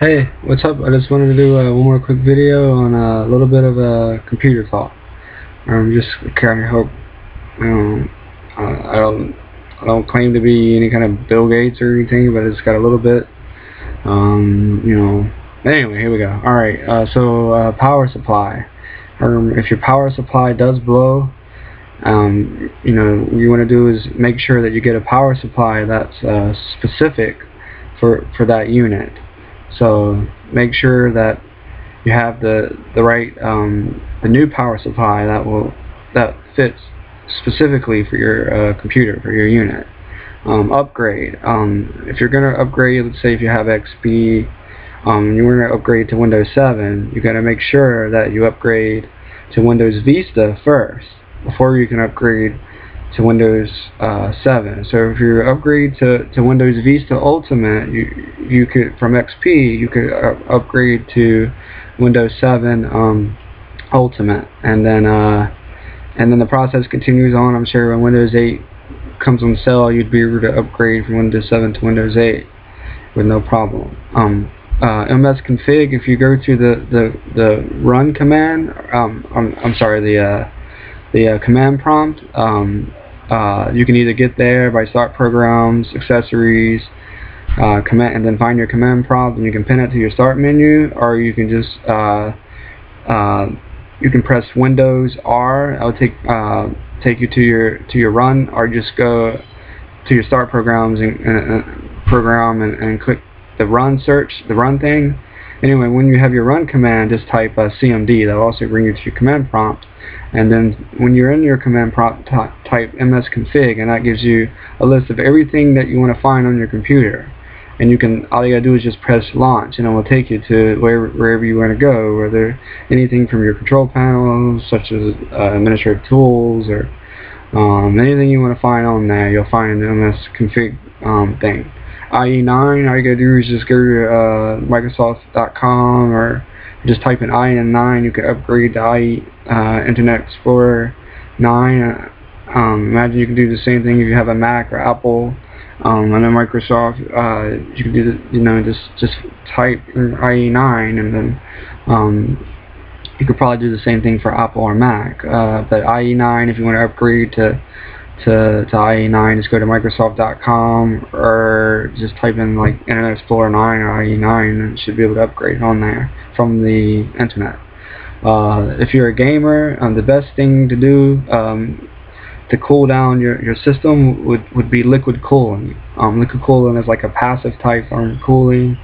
Hey, what's up? I just wanted to do uh, one more quick video on a little bit of a computer talk. I'm just kind of hope, you know, I don't, I don't claim to be any kind of Bill Gates or anything, but it's got a little bit, um, you know. Anyway, here we go. All right, uh, so uh, power supply. Um, if your power supply does blow, um, you know, what you want to do is make sure that you get a power supply that's uh, specific for for that unit. So make sure that you have the the right um, the new power supply that will that fits specifically for your uh, computer for your unit. Um, upgrade. Um, if you're going to upgrade, let's say if you have XP, um, you want to upgrade to Windows 7, you got to make sure that you upgrade to Windows Vista first before you can upgrade to Windows uh, 7. So if you upgrade to, to Windows Vista Ultimate, you you could from XP you could uh, upgrade to Windows 7 um, Ultimate, and then uh, and then the process continues on. I'm sure when Windows 8 comes on sale, you'd be able to upgrade from Windows 7 to Windows 8 with no problem. Um, uh, MS config, if you go to the the the run command, um, I'm I'm sorry, the uh, the uh, command prompt, um, uh, you can either get there by start programs, accessories, uh, command, and then find your command prompt and you can pin it to your start menu, or you can just uh, uh, you can press Windows R. I'll take uh, take you to your to your run, or just go to your start programs and, and program and, and click the run search, the run thing. Anyway, when you have your run command, just type uh, CMD. That'll also bring you to your command prompt. And then when you're in your command prompt type msconfig and that gives you a list of everything that you want to find on your computer. And you can all you gotta do is just press launch and it will take you to where, wherever you want to go whether anything from your control panel such as uh, administrative tools or um, anything you want to find on there you'll find in the msconfig um, thing IE9 all you gotta do is just go to uh, microsoft.com or just type in IE9. you can upgrade to IE uh, Internet Explorer 9 uh, um, imagine you can do the same thing if you have a Mac or Apple um, and then Microsoft uh, you can do the, you know just just type IE9 and then um, you could probably do the same thing for Apple or Mac uh, but IE9 if you want to upgrade to to, to IE9 just go to Microsoft.com or just type in like Internet Explorer 9 or IE9 and should be able to upgrade on there from the internet. Uh, if you're a gamer, um, the best thing to do um, to cool down your, your system would, would be liquid cooling. Um, liquid cooling is like a passive type of cooling.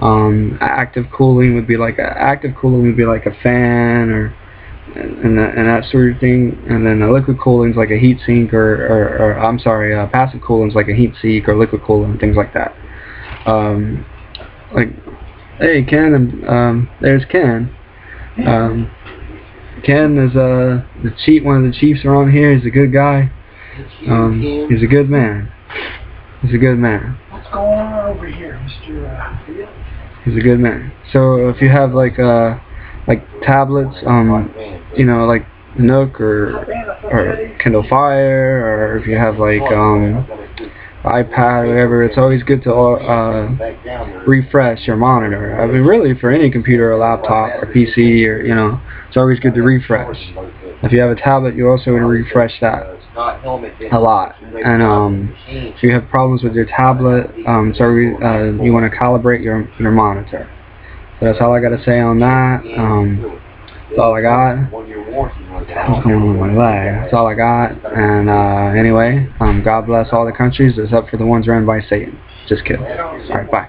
Um, active cooling would be like a, active cooling would be like a fan or and that, and that sort of thing. And then a liquid cooling is like a heat sink or, or, or I'm sorry, uh, passive cooling is like a heat sink or liquid cooling, things like that. Um, like, hey Ken, um, there's Ken. Um, Ken is uh, the chief, one of the chiefs around here. He's a good guy. Um, he's a good man. He's a good man. What's going on over here, Mr. Uh, He's a good man. So if you have like uh, like tablets, um, you know, like Nook or or Kindle Fire, or if you have like um, iPad or whatever, it's always good to uh, refresh your monitor. I mean, really, for any computer or laptop or PC or, you know, it's always good to refresh. If you have a tablet, you also want to refresh that a lot. And um, if you have problems with your tablet, um, so uh, you want to calibrate your, your monitor. That's all I got to say on that. Um, that's all I got. What's going on with my leg? That's all I got. And uh, anyway, um, God bless all the countries except for the ones run by Satan. Just kidding. Alright, bye.